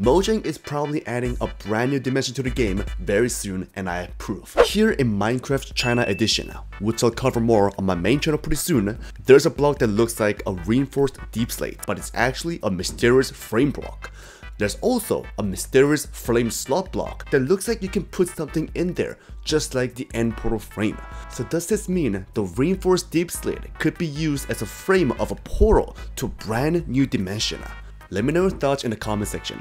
Mojang is probably adding a brand new dimension to the game very soon and I approve. Here in Minecraft China Edition, which I'll cover more on my main channel pretty soon, there's a block that looks like a reinforced deepslate, but it's actually a mysterious frame block. There's also a mysterious flame slot block that looks like you can put something in there, just like the end portal frame. So does this mean the reinforced deepslate could be used as a frame of a portal to a brand new dimension? Let me know your thoughts in the comment section.